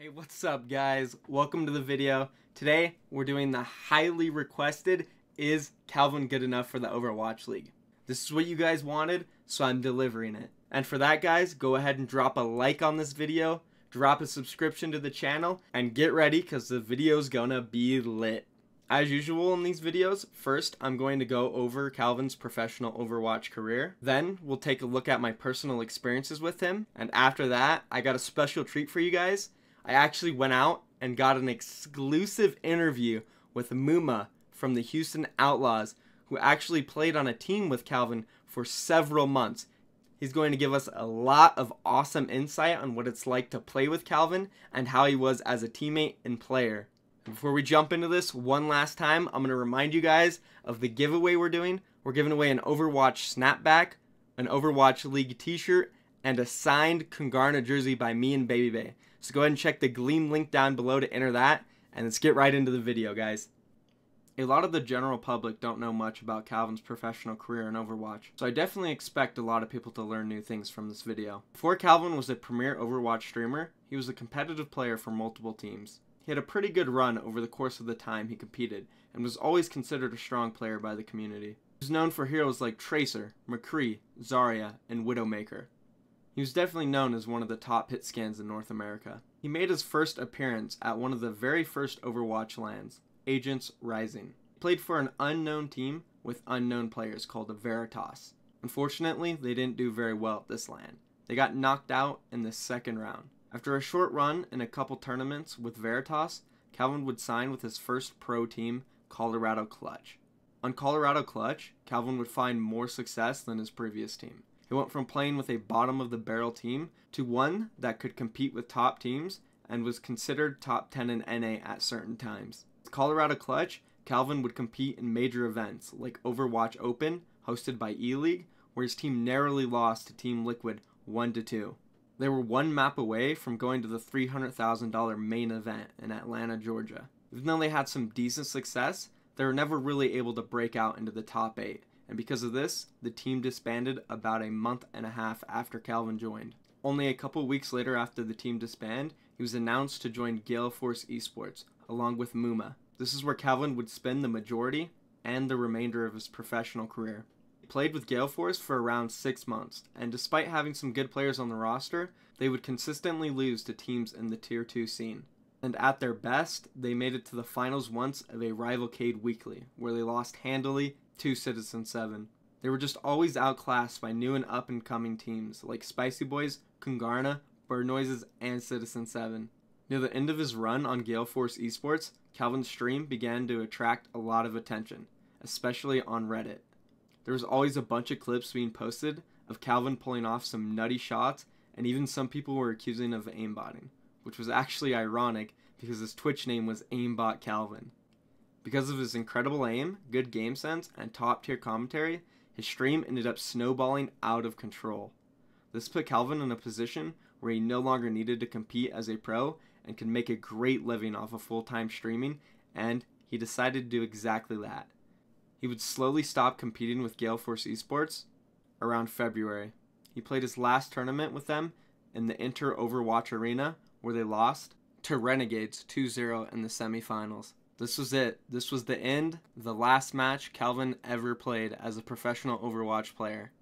Hey, what's up guys? Welcome to the video. Today, we're doing the highly requested Is Calvin good enough for the Overwatch League? This is what you guys wanted, so I'm delivering it. And for that guys, go ahead and drop a like on this video, drop a subscription to the channel, and get ready because the video's gonna be lit. As usual in these videos, first I'm going to go over Calvin's professional Overwatch career. Then we'll take a look at my personal experiences with him. And after that, I got a special treat for you guys I actually went out and got an exclusive interview with Muma from the Houston Outlaws, who actually played on a team with Calvin for several months. He's going to give us a lot of awesome insight on what it's like to play with Calvin and how he was as a teammate and player. Before we jump into this, one last time, I'm going to remind you guys of the giveaway we're doing. We're giving away an Overwatch snapback, an Overwatch League t shirt, and a signed Kungarna jersey by me and Babybay. So go ahead and check the Gleam link down below to enter that, and let's get right into the video, guys. A lot of the general public don't know much about Calvin's professional career in Overwatch, so I definitely expect a lot of people to learn new things from this video. Before Calvin was a premier Overwatch streamer, he was a competitive player for multiple teams. He had a pretty good run over the course of the time he competed, and was always considered a strong player by the community. He was known for heroes like Tracer, McCree, Zarya, and Widowmaker. He was definitely known as one of the top hit scans in North America. He made his first appearance at one of the very first Overwatch LANs, Agents Rising. He played for an unknown team with unknown players called the Veritas. Unfortunately, they didn't do very well at this LAN. They got knocked out in the second round. After a short run in a couple tournaments with Veritas, Calvin would sign with his first pro team, Colorado Clutch. On Colorado Clutch, Calvin would find more success than his previous team. He went from playing with a bottom of the barrel team to one that could compete with top teams and was considered top 10 in NA at certain times. With Colorado Clutch, Calvin would compete in major events like Overwatch Open, hosted by E League, where his team narrowly lost to Team Liquid 1 2. They were one map away from going to the $300,000 main event in Atlanta, Georgia. Even though they had some decent success, they were never really able to break out into the top 8 and because of this, the team disbanded about a month and a half after Calvin joined. Only a couple weeks later after the team disbanded, he was announced to join Gale Force Esports, along with Muma. This is where Calvin would spend the majority and the remainder of his professional career. He played with Gale Force for around six months, and despite having some good players on the roster, they would consistently lose to teams in the Tier 2 scene. And at their best, they made it to the finals once of a Rivalcade Weekly, where they lost handily to Citizen 7. They were just always outclassed by new and up and coming teams like Spicy Boys, Kungarna, Bird Noises, and Citizen 7. Near the end of his run on Gale Force Esports, Calvin's stream began to attract a lot of attention, especially on Reddit. There was always a bunch of clips being posted of Calvin pulling off some nutty shots, and even some people were accusing of aimbotting, which was actually ironic because his Twitch name was Aimbot Calvin. Because of his incredible aim, good game sense, and top tier commentary, his stream ended up snowballing out of control. This put Calvin in a position where he no longer needed to compete as a pro and could make a great living off of full time streaming, and he decided to do exactly that. He would slowly stop competing with Gale Force Esports around February. He played his last tournament with them in the Inter Overwatch Arena, where they lost to Renegades 2 0 in the semifinals. This was it. This was the end, the last match Calvin ever played as a professional Overwatch player.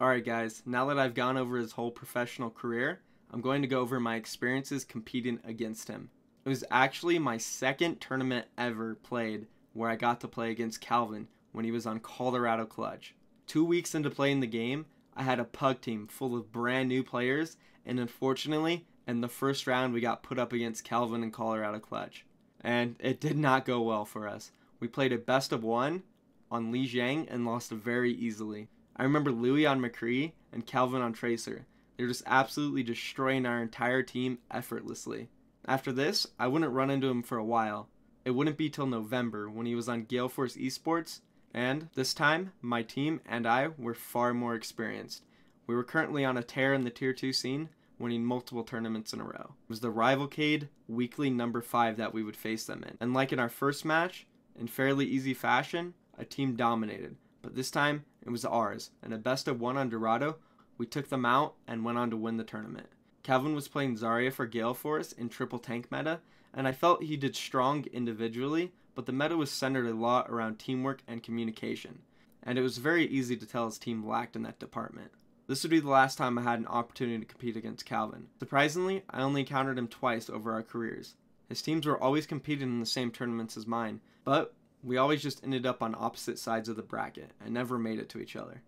Alright, guys, now that I've gone over his whole professional career, I'm going to go over my experiences competing against him. It was actually my second tournament ever played where I got to play against Calvin when he was on Colorado Clutch. Two weeks into playing the game, I had a pug team full of brand new players, and unfortunately, in the first round, we got put up against Calvin and Colorado Clutch and it did not go well for us. We played a best of one on Lijiang and lost very easily. I remember Louis on McCree and Calvin on Tracer. They were just absolutely destroying our entire team effortlessly. After this, I wouldn't run into him for a while. It wouldn't be till November when he was on Gale Force Esports, and this time, my team and I were far more experienced. We were currently on a tear in the Tier 2 scene, winning multiple tournaments in a row. It was the Rivalcade weekly number 5 that we would face them in. And like in our first match, in fairly easy fashion, a team dominated. But this time, it was ours. And a best of one on Dorado, we took them out and went on to win the tournament. Calvin was playing Zarya for Gale Force in triple tank meta, and I felt he did strong individually, but the meta was centered a lot around teamwork and communication, and it was very easy to tell his team lacked in that department. This would be the last time I had an opportunity to compete against Calvin. Surprisingly, I only encountered him twice over our careers. His teams were always competing in the same tournaments as mine, but we always just ended up on opposite sides of the bracket and never made it to each other.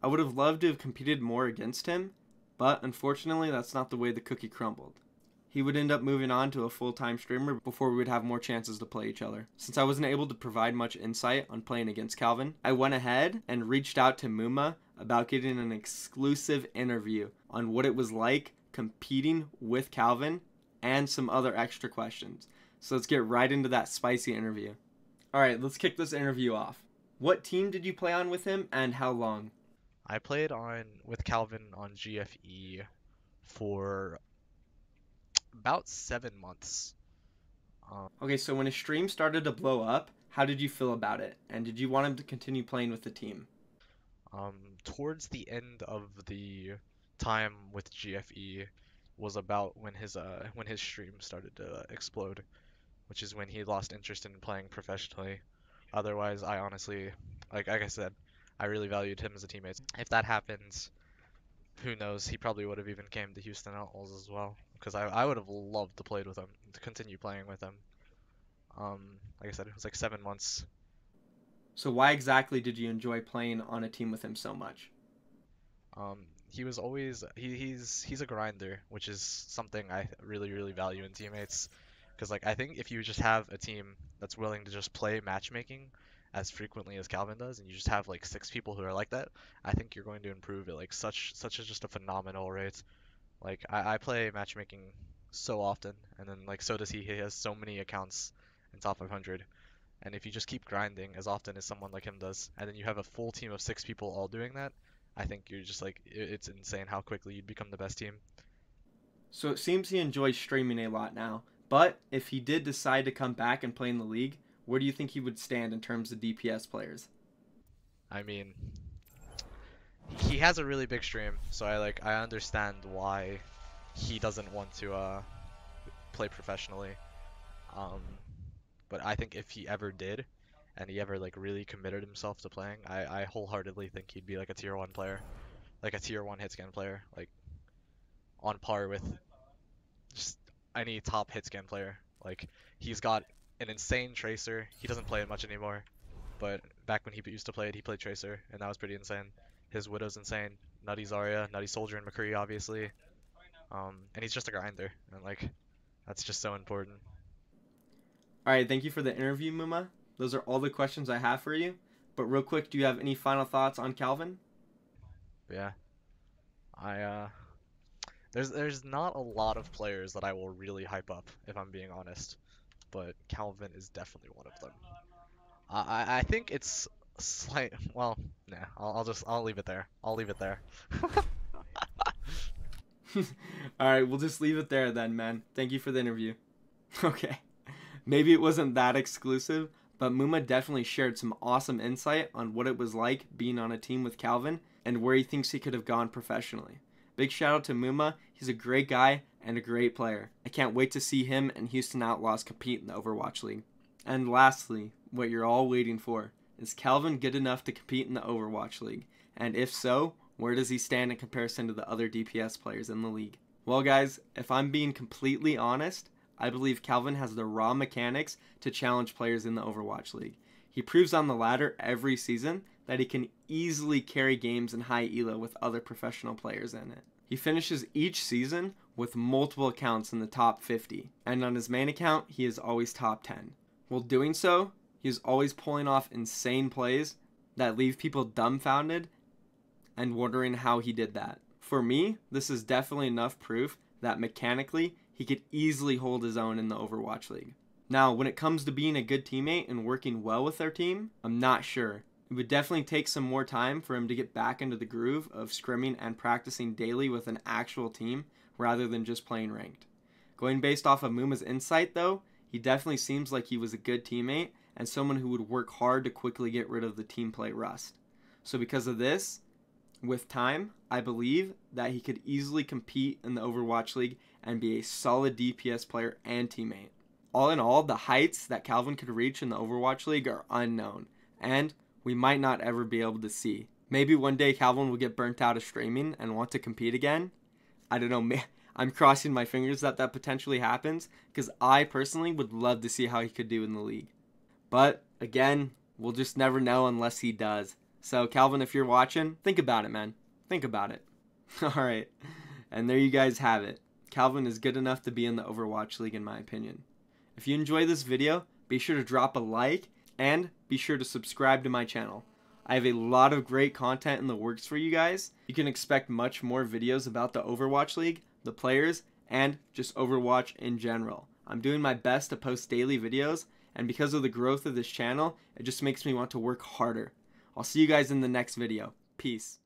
I would have loved to have competed more against him, but unfortunately, that's not the way the cookie crumbled. He would end up moving on to a full time streamer before we would have more chances to play each other. Since I wasn't able to provide much insight on playing against Calvin, I went ahead and reached out to Muma about getting an exclusive interview on what it was like competing with Calvin and some other extra questions. So let's get right into that spicy interview. All right, let's kick this interview off. What team did you play on with him and how long? I played on with Calvin on GFE for about seven months. Um, okay, so when his stream started to blow up, how did you feel about it? And did you want him to continue playing with the team? Um, towards the end of the time with GFE was about when his uh when his stream started to explode, which is when he lost interest in playing professionally. Otherwise, I honestly, like like I said, I really valued him as a teammate. If that happens, who knows? He probably would have even came to Houston Outlaws as well because I, I would have loved to play with him, to continue playing with him. Um, like I said, it was like seven months. So why exactly did you enjoy playing on a team with him so much? Um, he was always he, he's he's a grinder, which is something I really really value in teammates. Because like I think if you just have a team that's willing to just play matchmaking as frequently as Calvin does, and you just have like six people who are like that, I think you're going to improve at like such such a just a phenomenal rate. Like I, I play matchmaking so often, and then like so does he. He has so many accounts in top 500, and if you just keep grinding as often as someone like him does, and then you have a full team of six people all doing that, I think you're just like it's insane how quickly you'd become the best team. So it seems he enjoys streaming a lot now. But if he did decide to come back and play in the league, where do you think he would stand in terms of DPS players? I mean, he has a really big stream, so I like I understand why he doesn't want to uh, play professionally. Um, but I think if he ever did, and he ever like really committed himself to playing, I, I wholeheartedly think he'd be like a tier one player, like a tier one hit scan player, like on par with just any top hit scan player. Like he's got an insane tracer. He doesn't play it much anymore, but back when he used to play it, he played tracer, and that was pretty insane. His Widow's insane. Nutty Zarya, Nutty Soldier, and McCree, obviously. Um, and he's just a grinder, and like, that's just so important. All right, thank you for the interview, Muma. Those are all the questions I have for you. But real quick, do you have any final thoughts on Calvin? Yeah, I uh, there's there's not a lot of players that I will really hype up if I'm being honest, but Calvin is definitely one of them. I I think it's slight. Well, nah. I'll, I'll just I'll leave it there. I'll leave it there. All right, we'll just leave it there then, man. Thank you for the interview. Okay. Maybe it wasn't that exclusive, but Muma definitely shared some awesome insight on what it was like being on a team with Calvin and where he thinks he could have gone professionally. Big shout out to Muma. He's a great guy and a great player. I can't wait to see him and Houston Outlaws compete in the Overwatch League. And lastly, what you're all waiting for is Calvin good enough to compete in the Overwatch League? And if so, where does he stand in comparison to the other DPS players in the league? Well, guys, if I'm being completely honest, I believe Calvin has the raw mechanics to challenge players in the Overwatch League. He proves on the ladder every season that he can easily carry games in high elo with other professional players in it. He finishes each season with multiple accounts in the top 50, and on his main account, he is always top 10. While doing so, He's always pulling off insane plays that leave people dumbfounded and wondering how he did that. For me, this is definitely enough proof that mechanically he could easily hold his own in the Overwatch League. Now, when it comes to being a good teammate and working well with their team, I'm not sure. It would definitely take some more time for him to get back into the groove of scrimming and practicing daily with an actual team rather than just playing ranked. Going based off of Muma's insight, though, he definitely seems like he was a good teammate and someone who would work hard to quickly get rid of the team play rust. So, because of this, With time, I believe that he could easily compete in the Overwatch League and be a solid DPS player and teammate. All in all, the heights that Calvin could reach in the Overwatch League are unknown, and we might not ever be able to see. Maybe one day Calvin will get burnt out of streaming and want to compete again. I don't know. I'm crossing my fingers that that potentially happens because I personally would love to see how he could do in the league. But again, we'll just never know unless he does. So, Calvin, if you're watching, think about it, man. Think about it. All right. And there you guys have it. Calvin is good enough to be in the Overwatch League, in my opinion. If you enjoy this video, be sure to drop a like and be sure to subscribe to my channel. I have a lot of great content in the works for you guys. You can expect much more videos about the Overwatch League, the players, and just Overwatch in general. I'm doing my best to post daily videos, and because of the growth of this channel, it just makes me want to work harder. I'll see you guys in the next video. Peace.